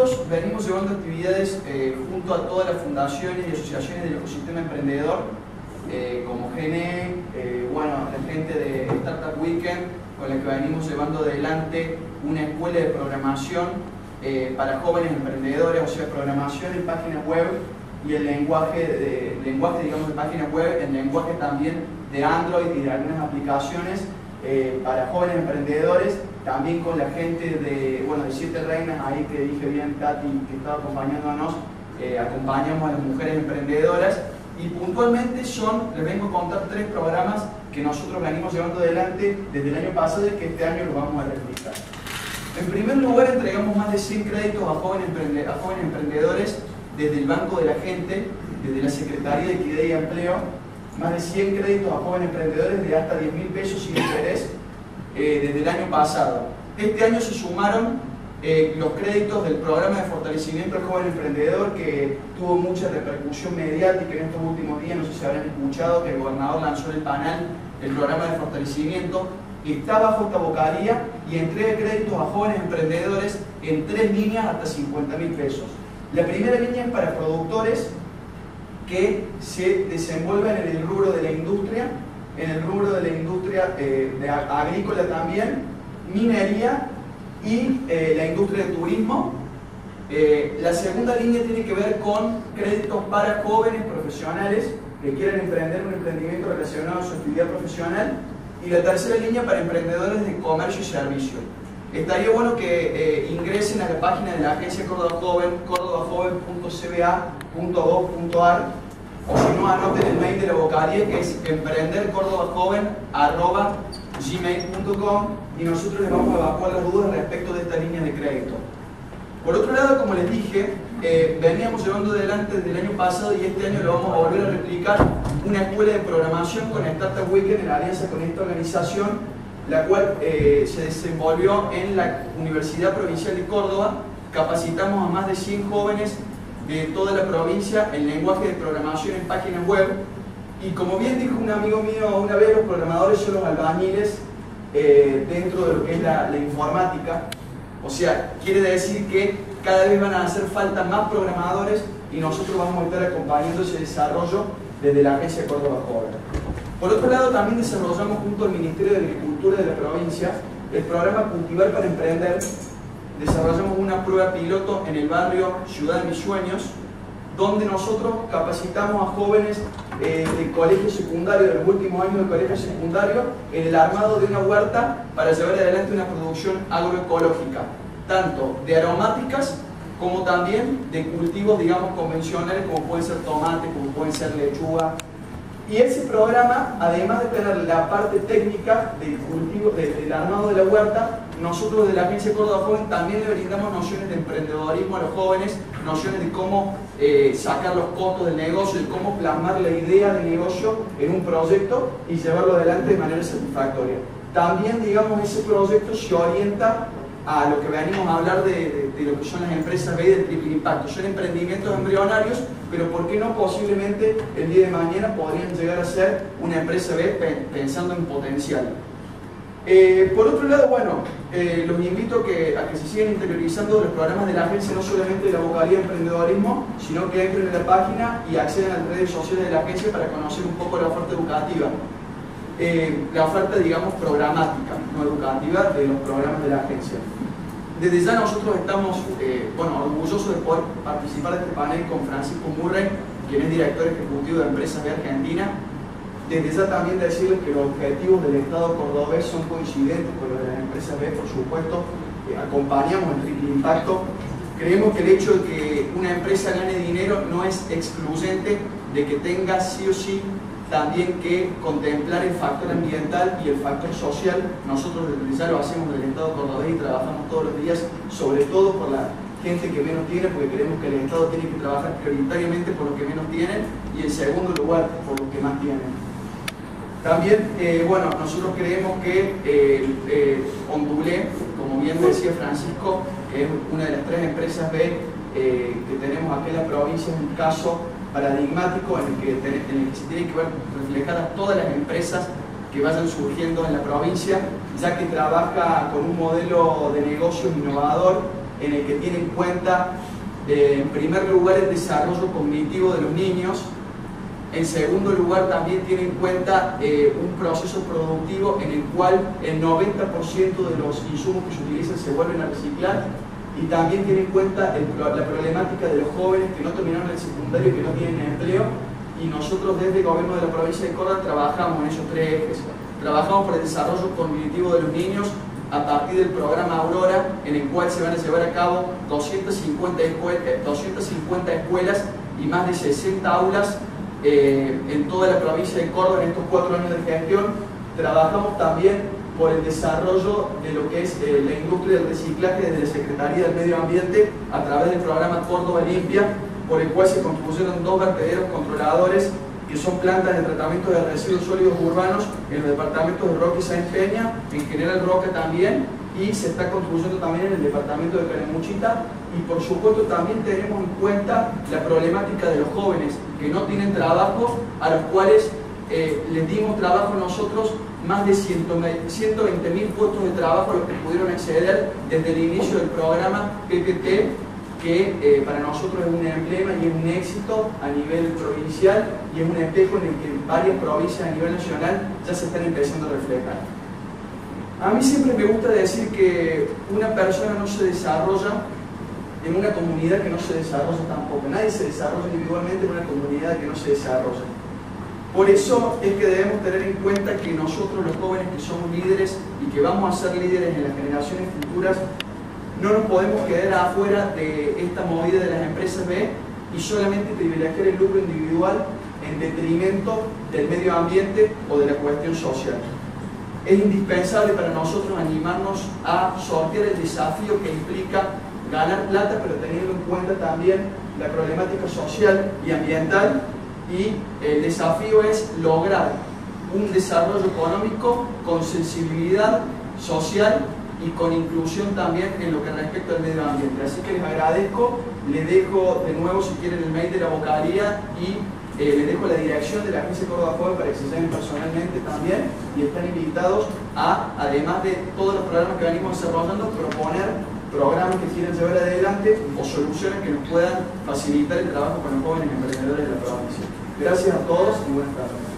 nosotros venimos llevando actividades eh, junto a todas las fundaciones y asociaciones del ecosistema emprendedor, eh, como GNE, eh, bueno, la gente de Startup Weekend, con la que venimos llevando adelante una escuela de programación para jóvenes emprendedores, o sea, programación en páginas web y el lenguaje, de, lenguaje digamos, de páginas web, el lenguaje también de Android y de algunas aplicaciones para jóvenes emprendedores también con la gente de, bueno, de Siete Reinas, ahí que dije bien Tati, que estaba acompañándonos, eh, acompañamos a las mujeres emprendedoras. Y puntualmente son, les vengo a contar tres programas que nosotros venimos llevando adelante desde el año pasado y que este año lo vamos a replicar. En primer lugar, entregamos más de 100 créditos a jóvenes, a jóvenes emprendedores desde el Banco de la Gente, desde la Secretaría de Equidad y Empleo, más de 100 créditos a jóvenes emprendedores de hasta 10 mil pesos sin interés eh, desde el año pasado. Este año se sumaron eh, los créditos del programa de fortalecimiento al joven emprendedor que tuvo mucha repercusión mediática en estos últimos días, no sé si habrán escuchado que el gobernador lanzó el panel el programa de fortalecimiento, está bajo esta vocalía y entrega créditos a jóvenes emprendedores en tres líneas hasta 50 mil pesos. La primera línea es para productores que se desenvuelven en el rubro de la industria en el rubro de la industria eh, de agrícola también, minería y eh, la industria de turismo. Eh, la segunda línea tiene que ver con créditos para jóvenes profesionales que quieren emprender un emprendimiento relacionado a su actividad profesional. Y la tercera línea para emprendedores de comercio y servicio. Estaría bueno que ingresen a la página de la agencia Córdoba Joven, cordobajoven.cba.gov.ar o si no anoten el mail de la vocalía que es emprendercordobajoven.gmail.com y nosotros les vamos a evacuar las dudas respecto de esta línea de crédito. Por otro lado, como les dije, eh, veníamos llevando adelante desde el año pasado y este año lo vamos a volver a replicar una escuela de programación con Startup Weekend en alianza con esta organización, la cual eh, se desenvolvió en la Universidad Provincial de Córdoba. Capacitamos a más de 100 jóvenes de toda la provincia en lenguaje de programación en páginas web. Y como bien dijo un amigo mío una vez, los programadores son los albañiles eh, dentro de lo que es la, informática. O sea, quiere decir que cada vez van a hacer falta más programadores y nosotros vamos a estar acompañando ese desarrollo desde la Agencia Córdoba Joven. Por otro lado, también desarrollamos junto al Ministerio de Agricultura de la provincia el programa Cultivar para Emprender, desarrollamos una prueba piloto en el barrio Ciudad de Mis Sueños, donde nosotros capacitamos a jóvenes eh, del colegio secundario, de los últimos años del colegio secundario, en el armado de una huerta para llevar adelante una producción agroecológica, tanto de aromáticas como también de cultivos, digamos, convencionales, como pueden ser tomate, como pueden ser lechuga, y ese programa, además de tener la parte técnica del cultivo, del armado de la huerta, nosotros de la Agencia Córdoba Joven también le brindamos nociones de emprendedorismo a los jóvenes, nociones de cómo eh, sacar los costos del negocio, de cómo plasmar la idea de negocio en un proyecto y llevarlo adelante de manera satisfactoria. También, digamos, ese proyecto se orienta a lo que venimos a hablar de, lo que son las empresas B de triple impacto. Son emprendimientos embrionarios, pero ¿por qué no posiblemente el día de mañana podrían llegar a ser una empresa B pensando en potencial? Eh, por otro lado, bueno, eh, los invito a que, se sigan interiorizando los programas de la agencia, no solamente de la vocalía de emprendedorismo, sino que entren en la página y accedan a las redes sociales de la agencia para conocer un poco la oferta educativa. Eh, la oferta, digamos, programática, no educativa, de los programas de la agencia. Desde ya nosotros estamos bueno, orgullosos de poder participar de este panel con Francisco Murray, quien es director ejecutivo de Empresas de Argentina. Desde ya también decirles que los objetivos del Estado cordobés son coincidentes con los de las empresas B, por supuesto, eh, acompañamos el triple impacto. Creemos que el hecho de que una empresa gane dinero no es excluyente de que tenga sí o sí también que contemplar el factor ambiental y el factor social. Nosotros desde ya lo hacemos del Estado cordobés y trabajamos todos los días, sobre todo por la gente que menos tiene, porque creemos que el Estado tiene que trabajar prioritariamente por los que menos tienen y en segundo lugar por los que más tienen. También, eh, bueno, nosotros creemos que eh, eh, Ondulé, como bien decía Francisco, es una de las tres empresas B que tenemos aquí en la provincia, es un caso paradigmático en el, que, se tiene que ver reflejadas todas las empresas que vayan surgiendo en la provincia, ya que trabaja con un modelo de negocio innovador en el que tiene en cuenta, eh, en primer lugar, el desarrollo cognitivo de los niños, en segundo lugar, también tiene en cuenta eh, un proceso productivo en el cual el 90% de los insumos que se utilizan se vuelven a reciclar y también tiene en cuenta la problemática de los jóvenes que no terminaron el secundario y que no tienen empleo y nosotros desde el gobierno de la provincia de Córdoba trabajamos en esos tres ejes. Trabajamos por el desarrollo cognitivo de los niños a partir del programa Aurora, en el cual se van a llevar a cabo 250, 250 eh, escuelas y más de 60 aulas eh, en toda la provincia de Córdoba en estos cuatro años de gestión. Trabajamos también por el desarrollo de lo que es eh, la industria del reciclaje desde la Secretaría del Medio Ambiente a través del programa Córdoba Limpia, por el cual se construyeron dos vertederos controladores que son plantas de tratamiento de residuos sólidos urbanos en los departamentos de Roque y San Peña, en General Roque también, y se está construyendo también en el departamento de Caramuchita y por supuesto también tenemos en cuenta la problemática de los jóvenes que no tienen trabajo, a los cuales eh, les dimos trabajo nosotros más de 120 mil puestos de trabajo a los que pudieron acceder desde el inicio del programa PPT, que eh, para nosotros es un emblema y es un éxito a nivel provincial y es un espejo en el que varias provincias a nivel nacional ya se están empezando a reflejar. A mí siempre me gusta decir que una persona no se desarrolla en una comunidad que no se desarrolla tampoco. Nadie se desarrolla individualmente en una comunidad que no se desarrolla. Por eso es que debemos tener en cuenta que nosotros los jóvenes que somos líderes y que vamos a ser líderes en las generaciones futuras, no nos podemos quedar afuera de esta movida de las empresas B y solamente privilegiar el lucro individual en detrimento del medio ambiente o de la cuestión social. Es indispensable para nosotros animarnos a sortear el desafío que implica ganar plata, pero teniendo en cuenta también la problemática social y ambiental y el desafío es lograr un desarrollo económico con sensibilidad social y con inclusión también en lo que respecta al medio ambiente. Así que les agradezco, les dejo de nuevo si quieren el mail de la vocalía y eh, les dejo la dirección de la Agencia Córdoba Joven para que se llamen personalmente también y están invitados a, además de todos los programas que venimos desarrollando, proponer programas que quieran llevar adelante o soluciones que nos puedan facilitar el trabajo con los jóvenes emprendedores de la provincia. Gracias a todos y buenas tardes.